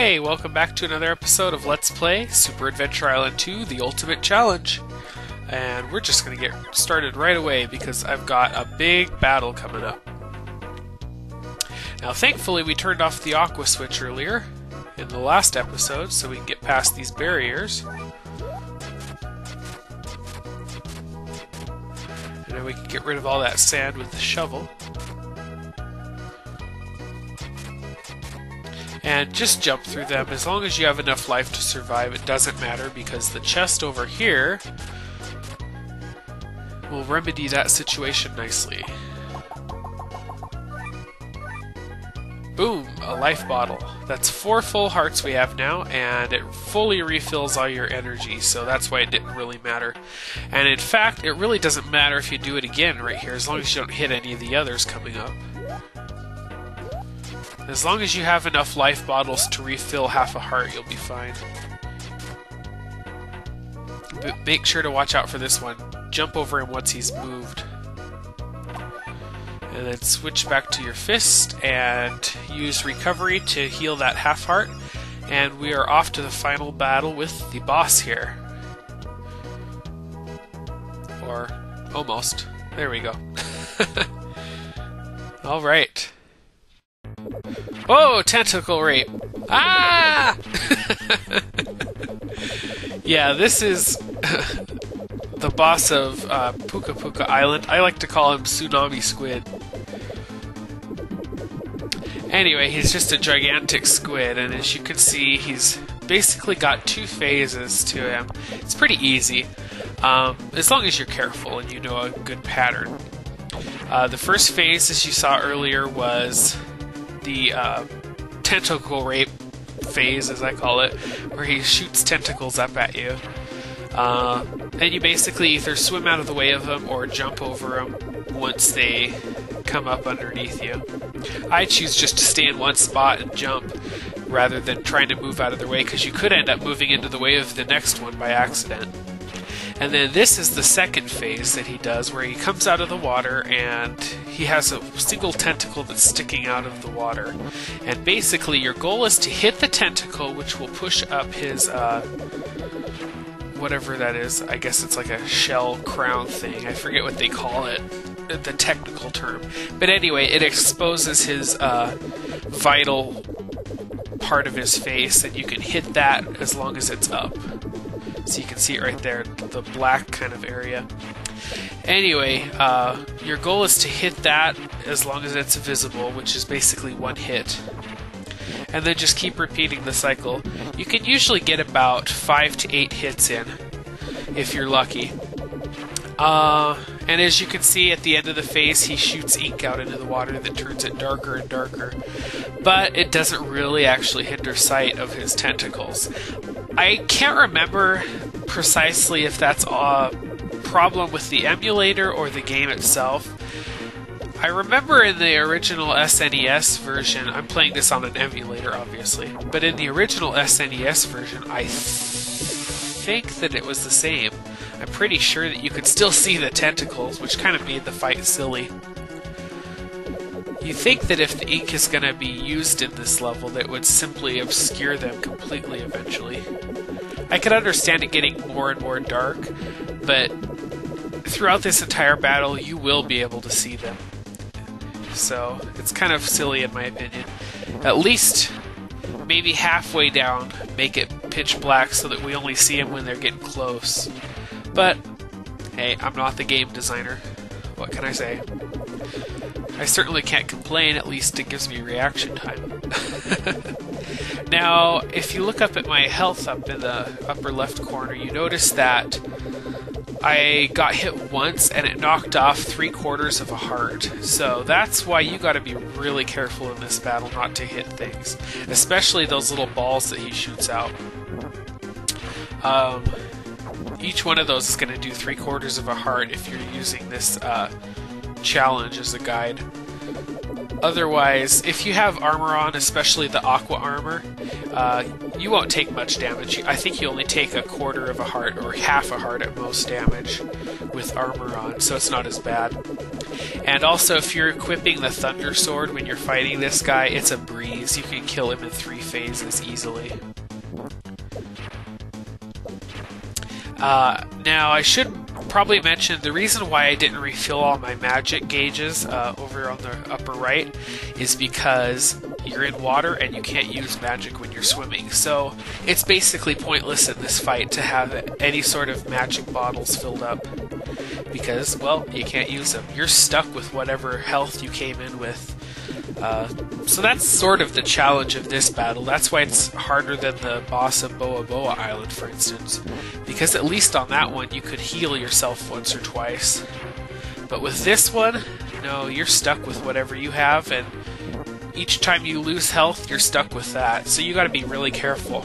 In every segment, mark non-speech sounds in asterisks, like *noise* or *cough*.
Hey, welcome back to another episode of Let's Play Super Adventure Island 2 The Ultimate Challenge. And we're just going to get started right away because I've got a big battle coming up. Now, thankfully, we turned off the aqua switch earlier in the last episode so we can get past these barriers. And then we can get rid of all that sand with the shovel. And just jump through them. As long as you have enough life to survive, it doesn't matter because the chest over here will remedy that situation nicely. Boom, a life bottle. That's four full hearts we have now, and it fully refills all your energy, so that's why it didn't really matter. And in fact, it really doesn't matter if you do it again right here, as long as you don't hit any of the others coming up. As long as you have enough life bottles to refill half a heart, you'll be fine. But make sure to watch out for this one. Jump over him once he's moved. And then switch back to your fist and use recovery to heal that half heart. And we are off to the final battle with the boss here. Or almost. There we go. *laughs* Alright. Whoa, tentacle rape. Ah! *laughs* yeah, this is *laughs* the boss of uh, Puka Puka Island. I like to call him Tsunami Squid. Anyway, he's just a gigantic squid, and as you can see, he's basically got two phases to him. It's pretty easy, um, as long as you're careful and you know a good pattern. Uh, the first phase, as you saw earlier, was the uh, tentacle rape phase, as I call it, where he shoots tentacles up at you. Uh, and you basically either swim out of the way of them or jump over them once they come up underneath you. I choose just to stay in one spot and jump rather than trying to move out of their way because you could end up moving into the way of the next one by accident. And then this is the second phase that he does, where he comes out of the water and he has a single tentacle that's sticking out of the water. And basically, your goal is to hit the tentacle, which will push up his, uh, whatever that is. I guess it's like a shell crown thing. I forget what they call it, the technical term. But anyway, it exposes his uh, vital part of his face, and you can hit that as long as it's up. So you can see it right there, the black kind of area. Anyway, uh, your goal is to hit that as long as it's visible, which is basically one hit. And then just keep repeating the cycle. You can usually get about five to eight hits in, if you're lucky. Uh, and as you can see at the end of the phase, he shoots ink out into the water that turns it darker and darker. But it doesn't really actually hinder sight of his tentacles. I can't remember precisely if that's a problem with the emulator or the game itself. I remember in the original SNES version, I'm playing this on an emulator obviously, but in the original SNES version, I th- think that it was the same. I'm pretty sure that you could still see the tentacles, which kind of made the fight silly. You think that if the ink is going to be used in this level, that would simply obscure them completely eventually. I could understand it getting more and more dark, but throughout this entire battle, you will be able to see them. So, it's kind of silly in my opinion. At least, maybe halfway down, make it pitch black so that we only see them when they're getting close. But, hey, I'm not the game designer. What can I say? I certainly can't complain, at least it gives me reaction time. *laughs* now, if you look up at my health up in the upper left corner, you notice that I got hit once and it knocked off three quarters of a heart. So that's why you gotta be really careful in this battle not to hit things, especially those little balls that he shoots out. Um, each one of those is to do three quarters of a heart if you're using this uh, challenge as a guide. Otherwise, if you have armor on, especially the aqua armor, uh, you won't take much damage. I think you only take a quarter of a heart or half a heart at most damage with armor on, so it's not as bad. And also, if you're equipping the Thunder Sword when you're fighting this guy, it's a breeze. You can kill him in three phases easily. Uh, now, I should probably mention the reason why I didn't refill all my magic gauges uh, over on the upper right is because you're in water and you can't use magic when you're swimming. So it's basically pointless in this fight to have any sort of magic bottles filled up because, well, you can't use them. You're stuck with whatever health you came in with. Uh, so that's sort of the challenge of this battle. That's why it's harder than the boss of Boa Boa Island, for instance. Because at least on that one, you could heal yourself once or twice. But with this one, no, you're stuck with whatever you have, and each time you lose health, you're stuck with that. So you gotta be really careful.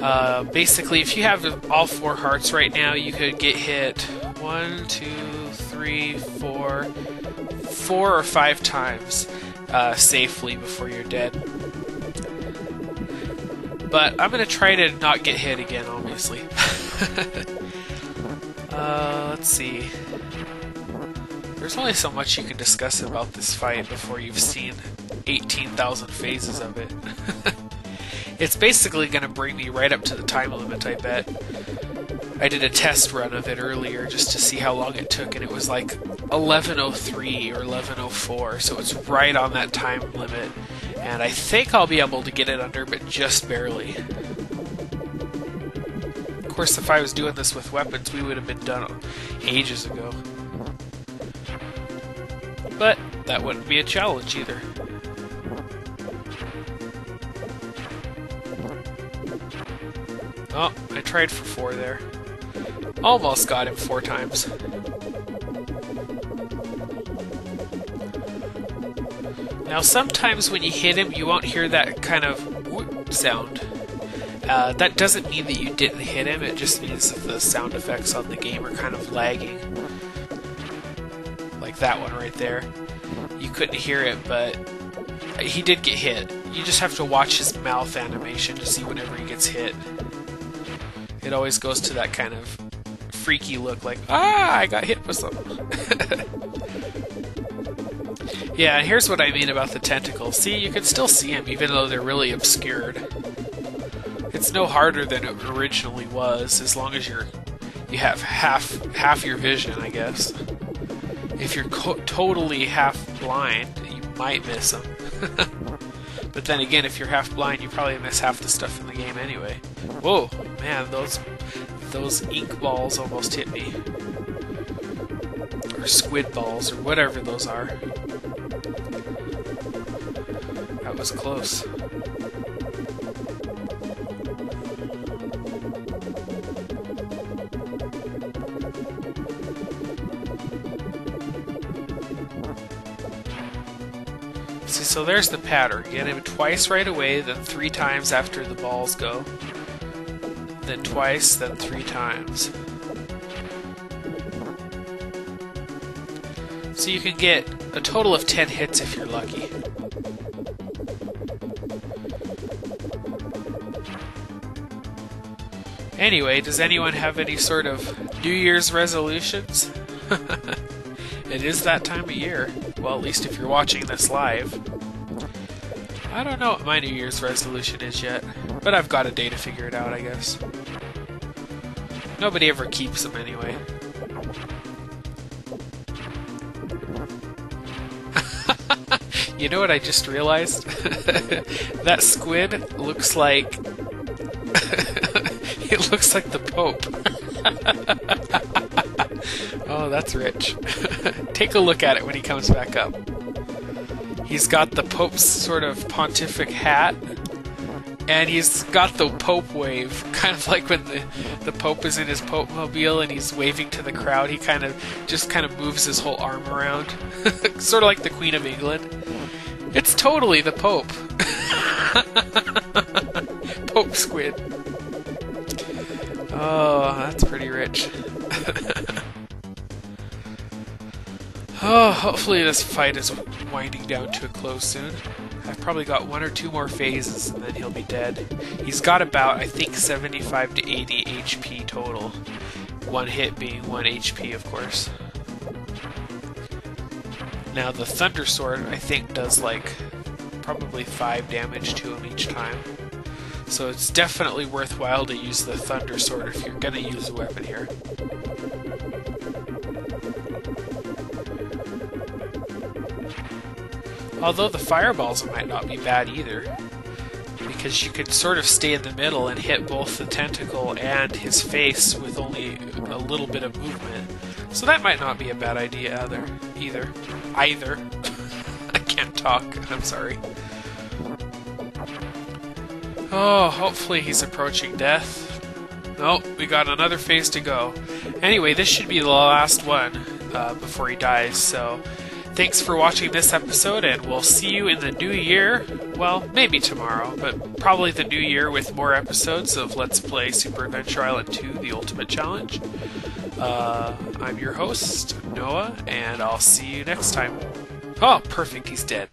Uh, basically, if you have all four hearts right now, you could get hit one, two, three, four, four or five times uh, safely before you're dead. But I'm gonna try to not get hit again, obviously. *laughs* uh, let's see. There's only so much you can discuss about this fight before you've seen 18,000 phases of it. *laughs* it's basically gonna bring me right up to the time limit, I bet. I did a test run of it earlier just to see how long it took, and it was like 11:03 or 11:04, so it's right on that time limit. And I think I'll be able to get it under, but just barely. Of course, if I was doing this with weapons, we would have been done ages ago. But that wouldn't be a challenge either. Oh, I tried for four there. Almost got him four times. Now, sometimes when you hit him, you won't hear that kind of sound. Uh, that doesn't mean that you didn't hit him, it just means that the sound effects on the game are kind of lagging. Like that one right there. You couldn't hear it, but he did get hit. You just have to watch his mouth animation to see whenever he gets hit. It always goes to that kind of freaky look, like, ah, I got hit with something. *laughs* yeah, and here's what I mean about the tentacles. See, you can still see them even though they're really obscured. It's no harder than it originally was, as long as you're you have half half your vision, I guess. If you're totally half blind, you might miss them. *laughs* but then again, if you're half blind, you probably miss half the stuff in the game anyway. Whoa, man, those those ink balls almost hit me. Or squid balls, or whatever those are. That was close. See, so there's the pattern. Get him twice right away, then three times after the balls go then twice, then three times. So you can get a total of 10 hits if you're lucky. Anyway, does anyone have any sort of New Year's resolutions? *laughs* it is that time of year. Well, at least if you're watching this live. I don't know what my New Year's resolution is yet, but I've got a day to figure it out, I guess. Nobody ever keeps them anyway. *laughs* you know what I just realized? *laughs* that squid looks like *laughs* it looks like the Pope. oh, that's rich. Take a look at it when he comes back up. He's got the Pope's sort of pontific hat and he's got the Pope wave, *laughs* kind of like when the, the Pope is in his Pope mobile and he's waving to the crowd. He kind of just kind of moves his whole arm around, *laughs* sort of like the Queen of England. It's totally the Pope. *laughs* Pope Squid. Oh, that's pretty rich. Oh, hopefully this fight is winding down to a close soon. I've probably got one or two more phases and then he'll be dead. He's got about, I think, 75 to 80 HP total. One hit being 1 HP, of course. Now, the Thunder Sword, I think, does like probably 5 damage to him each time. So it's definitely worthwhile to use the Thunder Sword if you're gonna use a weapon here. Although the fireballs might not be bad either, because you could sort of stay in the middle and hit both the tentacle and his face with only a little bit of movement. So that might not be a bad idea either. Either. Either. *laughs* I can't talk. I'm sorry. Oh, hopefully he's approaching death. Nope, we got another phase to go. Anyway, this should be the last one uh, before he dies, so Thanks for watching this episode, and we'll see you in the new year. Well, maybe tomorrow, but probably the new year with more episodes of Let's Play Super Adventure Island 2 The Ultimate Challenge. Uh, I'm your host, Noah, and I'll see you next time. Oh, perfect, he's dead.